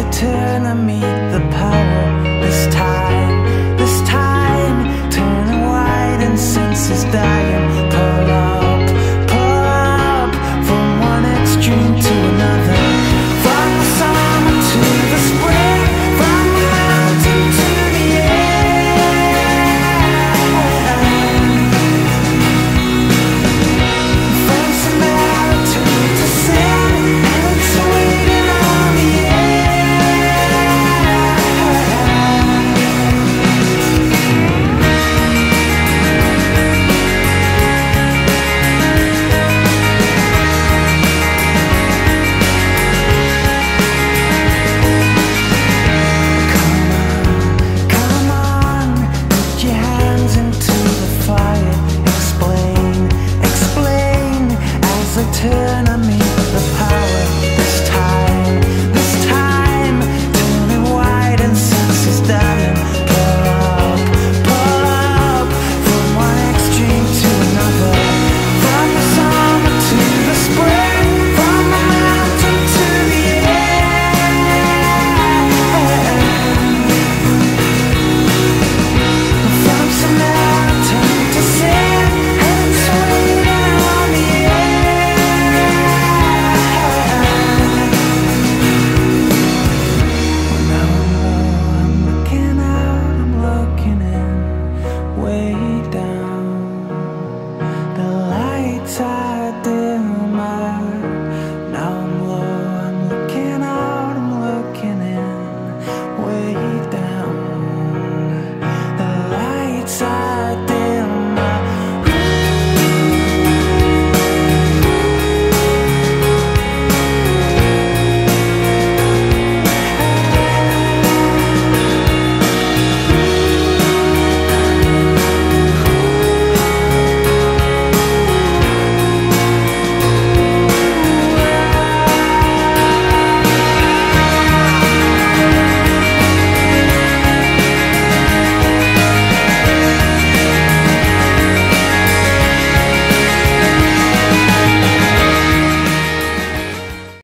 eternamente